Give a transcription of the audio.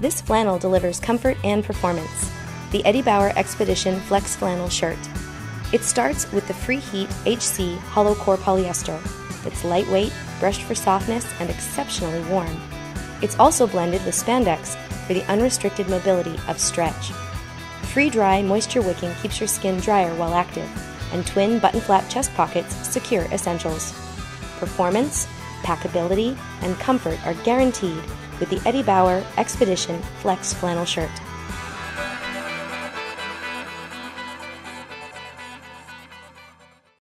This flannel delivers comfort and performance. The Eddie Bauer Expedition Flex Flannel Shirt. It starts with the Free Heat HC hollow core polyester. It's lightweight, brushed for softness, and exceptionally warm. It's also blended with spandex for the unrestricted mobility of stretch. FreeDry moisture wicking keeps your skin drier while active, and twin button flap chest pockets secure essentials. Performance, packability, and comfort are guaranteed with the Eddie Bauer Expedition Flex Flannel Shirt.